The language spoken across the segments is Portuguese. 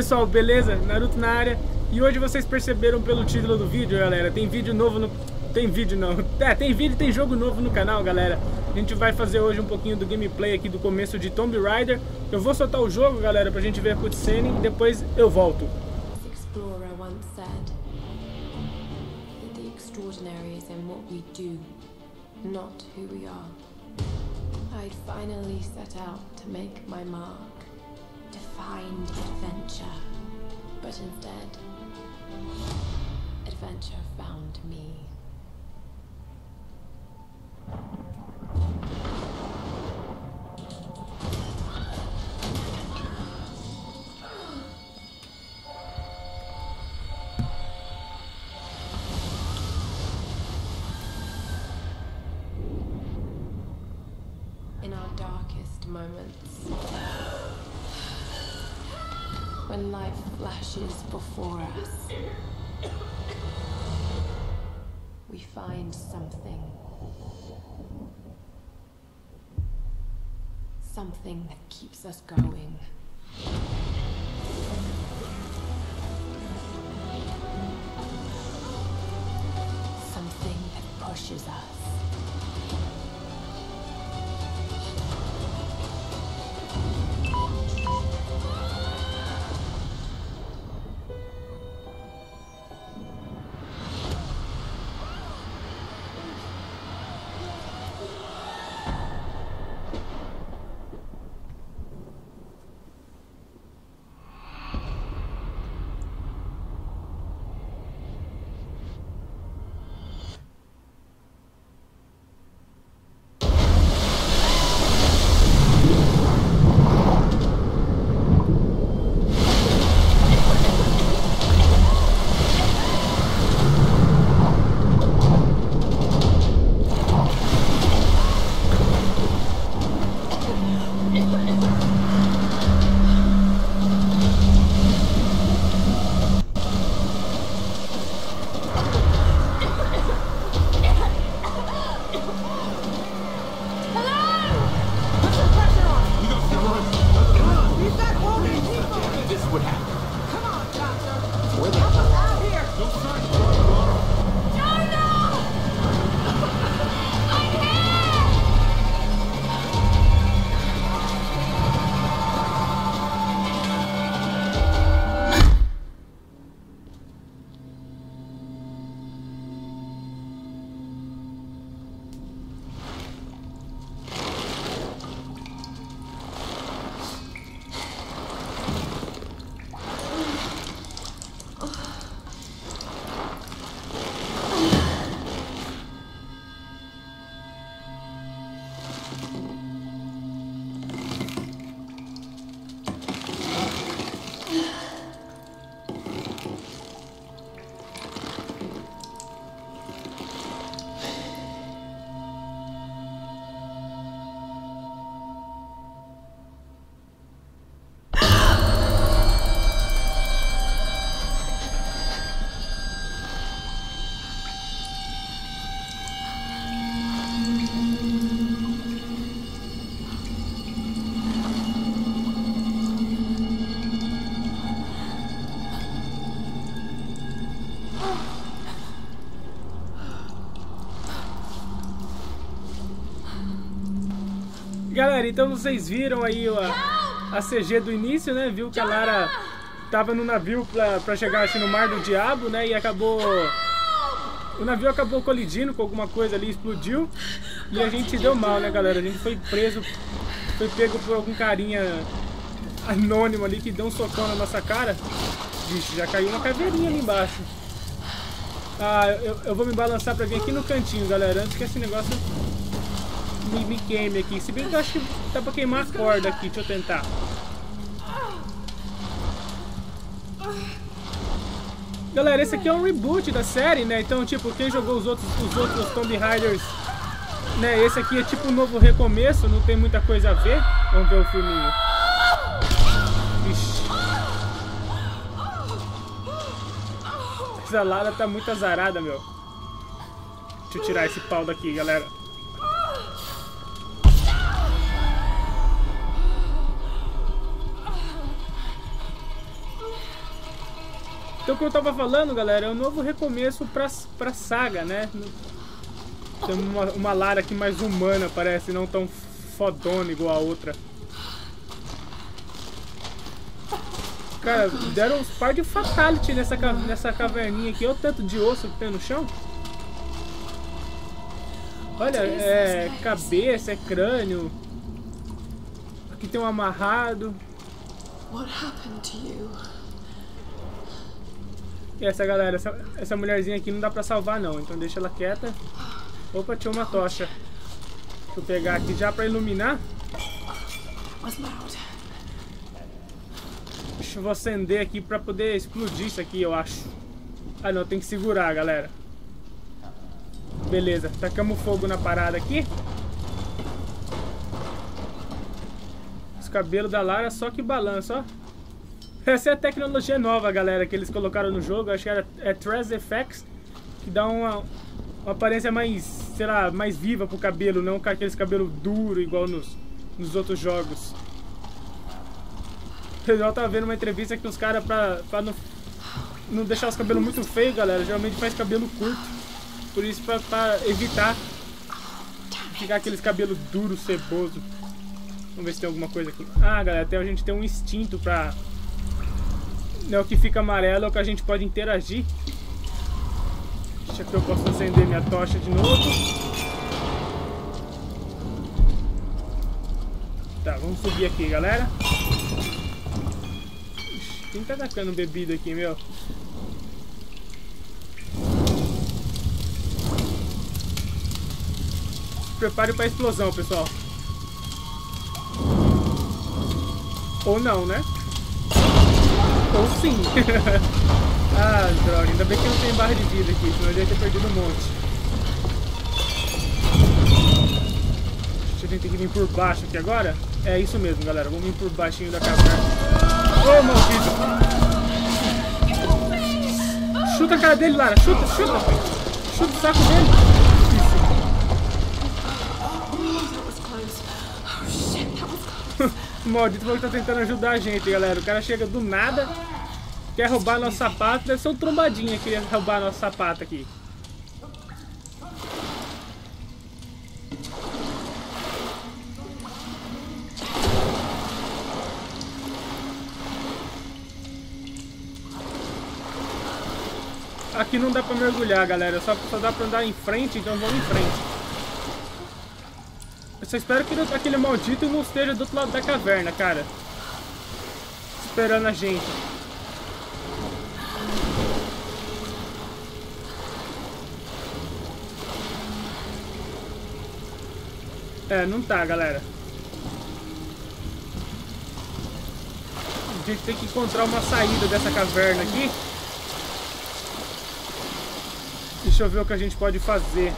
Pessoal, beleza? Naruto na área. E hoje vocês perceberam pelo título do vídeo, galera. Tem vídeo novo no... Tem vídeo não. É, tem vídeo tem jogo novo no canal, galera. A gente vai fazer hoje um pouquinho do gameplay aqui do começo de Tomb Raider. Eu vou soltar o jogo, galera, pra gente ver a cutscene E depois eu volto. I'd finally set out to make my mark find adventure. But instead, adventure found me. In our darkest moments, when life flashes before us, we find something. Something that keeps us going. Galera, então vocês viram aí a, a CG do início, né? Viu que a Lara tava no navio pra, pra chegar acho, no Mar do Diabo, né? E acabou... O navio acabou colidindo com alguma coisa ali, explodiu. E a gente deu mal, né, galera? A gente foi preso, foi pego por algum carinha anônimo ali que deu um socão na nossa cara. Vixe, já caiu uma caveirinha ali embaixo. Ah, eu, eu vou me balançar pra vir aqui no cantinho, galera, antes que esse negócio me, me queime aqui. Se bem que eu acho que dá pra queimar a corda aqui. Deixa eu tentar. Galera, esse aqui é um reboot da série, né? Então, tipo, quem jogou os outros, os outros Tomb Raiders, né? Esse aqui é tipo um novo recomeço, não tem muita coisa a ver. Vamos ver o filminho. Ixi. Essa Lara tá muito azarada, meu. Deixa eu tirar esse pau daqui, galera. Então, como eu tava falando, galera, é um novo recomeço pra, pra saga, né? Tem uma, uma Lara aqui mais humana, parece, não tão fodona igual a outra. Cara, deram uns par de fatality nessa, nessa caverninha aqui. Olha o tanto de osso que tem no chão. Olha, é cabeça, é crânio. Aqui tem um amarrado. E essa galera, essa, essa mulherzinha aqui não dá pra salvar não, então deixa ela quieta. Opa, tinha uma tocha. Deixa eu pegar aqui já pra iluminar. Deixa eu acender aqui pra poder explodir isso aqui, eu acho. Ah não, tem que segurar, galera. Beleza, tacamos fogo na parada aqui. Os cabelos da Lara só que balança, ó. Essa é a tecnologia nova, galera, que eles colocaram no jogo. Acho que era é Trace Effects, que dá uma, uma aparência mais, sei lá, mais viva pro cabelo, não com aqueles cabelo duro igual nos, nos outros jogos. Eu tava vendo uma entrevista que os caras, pra, pra não, não deixar os cabelos muito feios, galera, geralmente faz cabelo curto. Por isso, pra, pra evitar ficar aqueles cabelos duros, ceboso. Vamos ver se tem alguma coisa aqui. Ah, galera, até a gente tem um instinto pra é o que fica amarelo é o que a gente pode interagir. Deixa que eu posso acender minha tocha de novo. Tá, vamos subir aqui, galera. Quem tá tacando bebida aqui, meu? Prepare para a explosão, pessoal. Ou não, né? Ou sim. ah, droga. Ainda bem que não tem barra de vida aqui, senão eu ia ter perdido um monte. Deixa eu que vir por baixo aqui agora. É isso mesmo, galera. Vamos vir por baixinho da caverna. Ô, oh, maldito! Chuta a cara dele, Lara. Chuta, chuta. Chuta o saco dele. Isso. O maldito falou que tá tentando ajudar a gente, galera. O cara chega do nada, quer roubar nosso sapato. Deve ser um trombadinha que queria roubar nosso sapato aqui. Aqui não dá pra mergulhar, galera. Só, só dá pra andar em frente, então vamos em frente. Só espero que aquele maldito não esteja do outro lado da caverna, cara. Esperando a gente. É, não tá, galera. A gente tem que encontrar uma saída dessa caverna aqui. Deixa eu ver o que a gente pode fazer.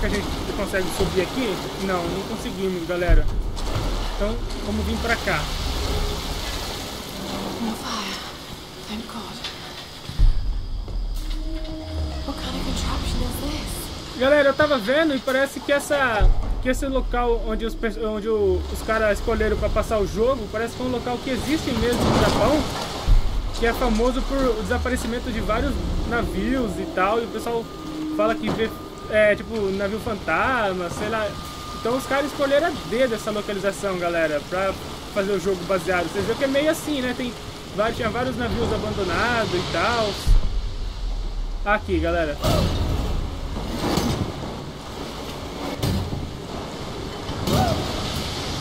Que a gente consegue subir aqui? Não, não conseguimos, galera. Então, vamos vir pra cá. Galera, eu tava vendo e parece que essa que esse local onde os, onde os caras escolheram para passar o jogo, parece que é um local que existe mesmo no Japão, que é famoso por o desaparecimento de vários navios e tal, e o pessoal fala que vê é, tipo, navio fantasma, sei lá. Então os caras escolheram a D dessa localização, galera, pra fazer o jogo baseado. Vocês viram que é meio assim, né? Tem, vários, tinha vários navios abandonados e tal. Aqui, galera.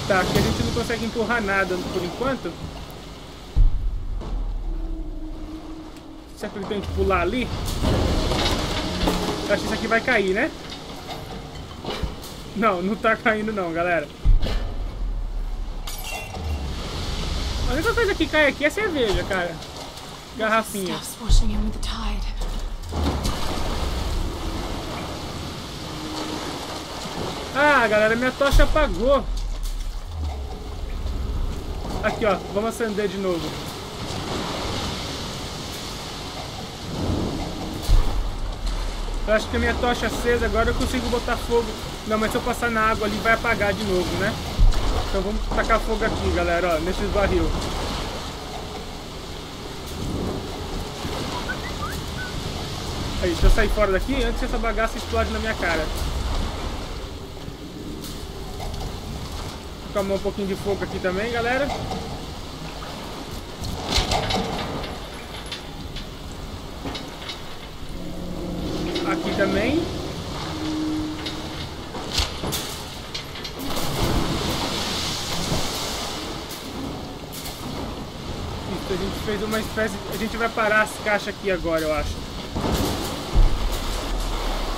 Tá, aqui a gente não consegue empurrar nada por enquanto. Será que ele tem que pular ali? Eu acho que isso aqui vai cair, né? Não, não tá caindo não, galera. A única coisa que cai aqui é cerveja, cara. Garrafinha. Ah, galera, minha tocha apagou. Aqui, ó. Vamos acender de novo. Eu acho que a minha tocha acesa agora eu consigo botar fogo. Não, mas se eu passar na água ali vai apagar de novo, né? Então vamos tacar fogo aqui, galera, ó, nesses barril. Aí, deixa eu sair fora daqui antes que essa bagaça explode na minha cara. Vou tomar um pouquinho de fogo aqui também, galera. Aqui também. Isso, a gente fez uma espécie... A gente vai parar as caixas aqui agora, eu acho.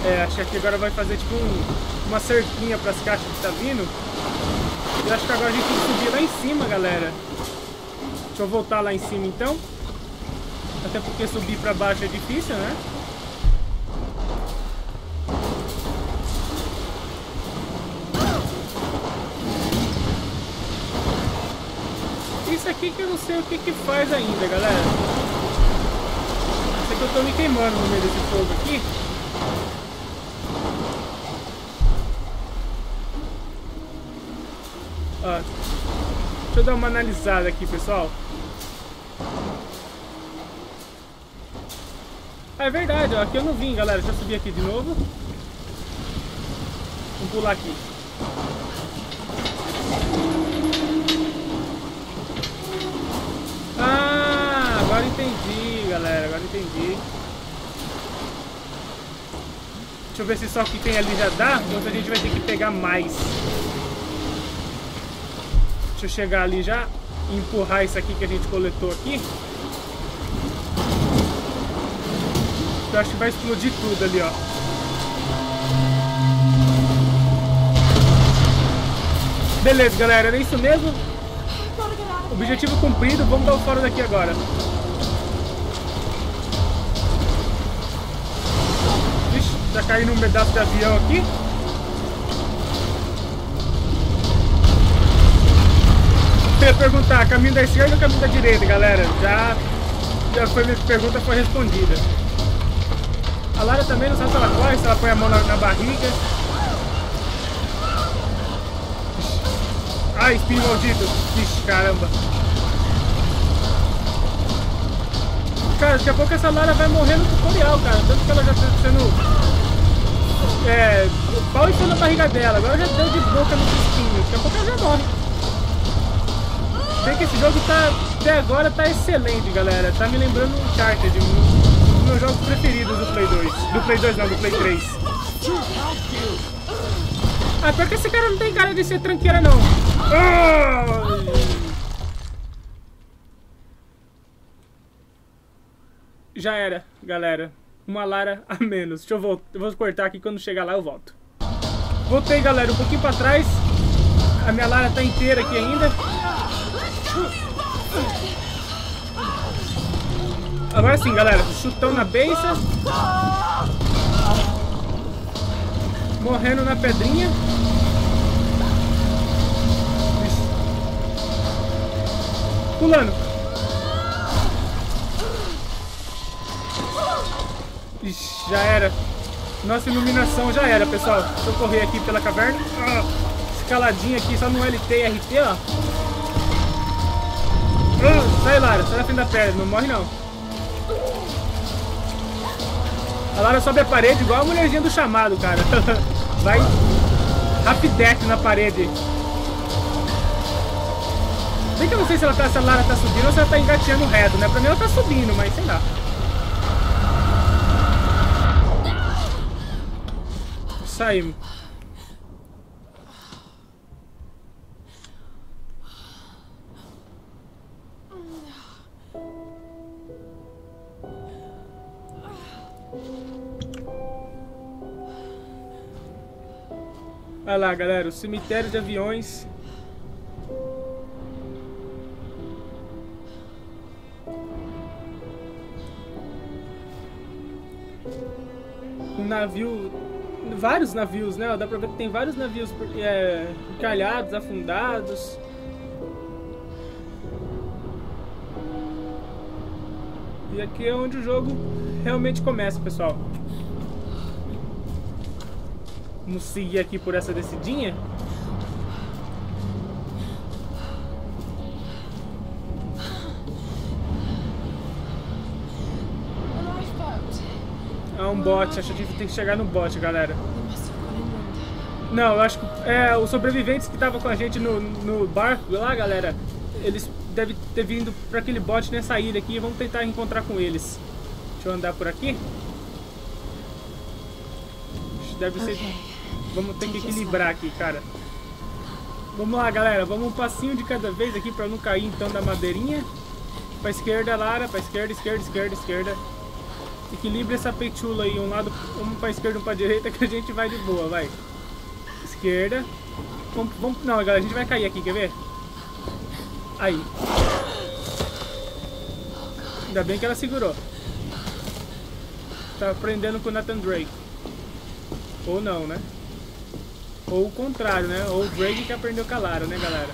É, acho que aqui agora vai fazer tipo um, uma cerquinha para as caixas que tá vindo. Eu acho que agora a gente tem que subir lá em cima, galera. Deixa eu voltar lá em cima então. Até porque subir para baixo é difícil, né? Aqui que eu não sei o que que faz ainda, galera. Isso aqui eu tô me queimando no meio desse fogo aqui. Ó, deixa eu dar uma analisada aqui, pessoal. Ah, é verdade, ó, aqui eu não vim, galera. Deixa eu subir aqui de novo. Vamos pular aqui. Ah, agora entendi, galera. Agora entendi. Deixa eu ver se só o que tem ali já dá, ou se a gente vai ter que pegar mais. Deixa eu chegar ali já e empurrar isso aqui que a gente coletou aqui. Eu acho que vai explodir tudo ali, ó. Beleza, galera, era isso mesmo. Objetivo cumprido, vamos dar o fora daqui agora. Ixi, tá caindo um pedaço de avião aqui. Eu ia perguntar, caminho da esquerda ou caminho da direita, galera? Já, já foi, minha pergunta foi respondida. A Lara também não sabe se ela corre, se ela põe a mão na, na barriga. Ai, espinho maldito. Ixi, caramba. Cara, daqui a pouco essa Lara vai morrer no tutorial, cara. Tanto que ela já tá sendo... É... Pau enfiou na barriga dela. Agora já deu de boca no espinho. Daqui a pouco ela já morre. Sei que esse jogo tá... Até agora tá excelente, galera. Tá me lembrando um Uncharted. Um dos meus jogos preferidos do Play 2. Do Play 2 não, do Play 3. Ah, pior que esse cara não tem cara de ser tranqueira, não. Já era, galera. Uma Lara a menos. Deixa eu voltar. Eu vou cortar aqui. Quando chegar lá, eu volto. Voltei, galera. Um pouquinho pra trás. A minha Lara tá inteira aqui ainda. Agora sim, galera. Chutão na beça. Morrendo na pedrinha. Pulando. Ixi, já era. Nossa iluminação já era, pessoal. Deixa eu correr aqui pela caverna. Ah, escaladinha aqui só no LT e RT, ó. Ah, sai, Lara. Sai da frente da pedra. Não morre, não. A Lara sobe a parede igual a mulherzinha do chamado, cara. Vai rapidete na parede. Bem que eu não sei se, ela tá, se a Lara tá subindo ou se ela tá engateando reto, né? Pra mim ela tá subindo, mas sei lá. Saímos. Olha lá, galera, o cemitério de aviões. Um navio, vários navios, né? Dá pra ver que tem vários navios é, encalhados, afundados. E aqui é onde o jogo realmente começa, pessoal. Vamos seguir aqui por essa descidinha. Um bot. Acho que a gente tem que chegar no bot, galera. Não, eu acho que é, os sobreviventes que estavam com a gente no, no barco lá, galera, eles devem ter vindo pra aquele bot nessa ilha aqui. Vamos tentar encontrar com eles. Deixa eu andar por aqui. Deve ser. Vamos ter que equilibrar aqui, cara. Vamos lá, galera. Vamos um passinho de cada vez aqui pra não cair então da madeirinha. Pra esquerda, Lara. Pra esquerda, esquerda, esquerda, esquerda. Equilibra essa peitula aí. Um lado, um pra esquerda, um pra direita, que a gente vai de boa, vai. Esquerda. Vamos, vamos- não, galera, a gente vai cair aqui, quer ver? Aí. Ainda bem que ela segurou. Tá aprendendo com o Nathan Drake. Ou não, né? Ou o contrário, né? Ou o Drake que aprendeu com a Lara, né, galera?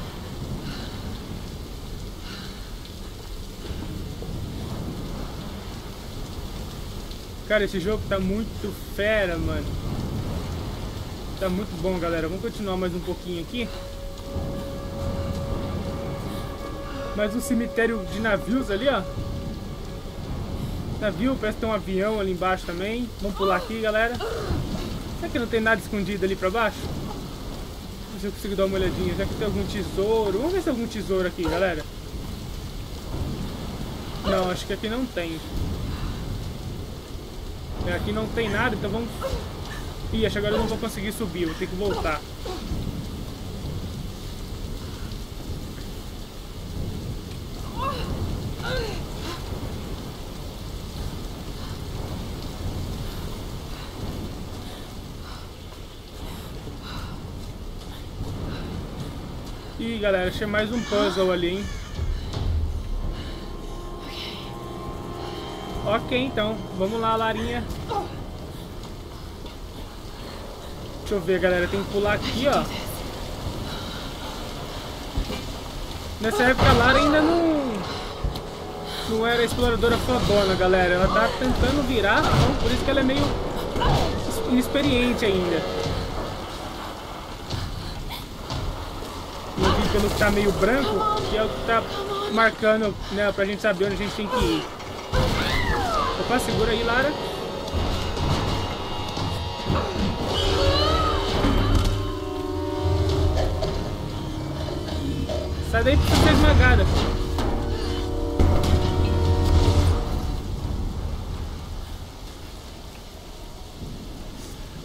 Cara, esse jogo tá muito fera, mano. Tá muito bom, galera. Vamos continuar mais um pouquinho aqui. Mais um cemitério de navios ali, ó. Navio, parece que tem um avião ali embaixo também. Vamos pular aqui, galera. Será que não tem nada escondido ali pra baixo? Ver se eu consigo dar uma olhadinha. Será que tem algum tesouro? Vamos ver se tem algum tesouro aqui, galera. Não, acho que aqui não tem. É, aqui não tem nada, então vamos... Ih, acho que agora eu não vou conseguir subir, vou ter que voltar. Ih, galera, achei mais um puzzle ali, hein? Ok, então. Vamos lá, Larinha. Deixa eu ver, galera. Tem que pular aqui, ó. Nessa época, a Lara ainda não... Não era exploradora fodona, galera. Ela tá tentando virar, então por isso que ela é meio inexperiente ainda. Eu vi pelo que tá meio branco, que é o que tá marcando, né, pra gente saber onde a gente tem que ir. Opa, segura aí, Lara. Sai daí pra ser esmagada.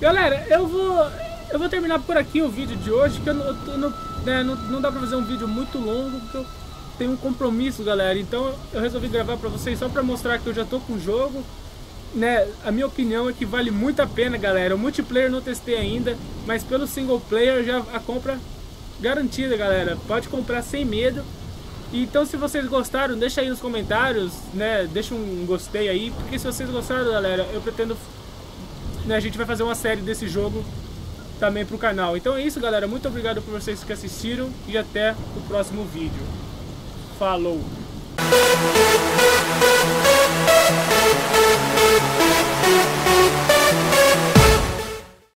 Galera, eu vou eu vou terminar por aqui o vídeo de hoje, que eu, eu tô- não, né, não, não dá pra fazer um vídeo muito longo, porque eu tenho um compromisso, galera. Então eu resolvi gravar pra vocês só pra mostrar que eu já tô com o jogo. Né, a minha opinião é que vale muito a pena, galera. O multiplayer não testei ainda, mas pelo single player já a compra garantida, galera. Pode comprar sem medo. Então, se vocês gostaram, deixa aí nos comentários, né? Deixa um gostei aí, porque se vocês gostaram, galera, eu pretendo, né? A gente vai fazer uma série desse jogo também pro canal. Então é isso, galera. Muito obrigado por vocês que assistiram e até o próximo vídeo. Falou!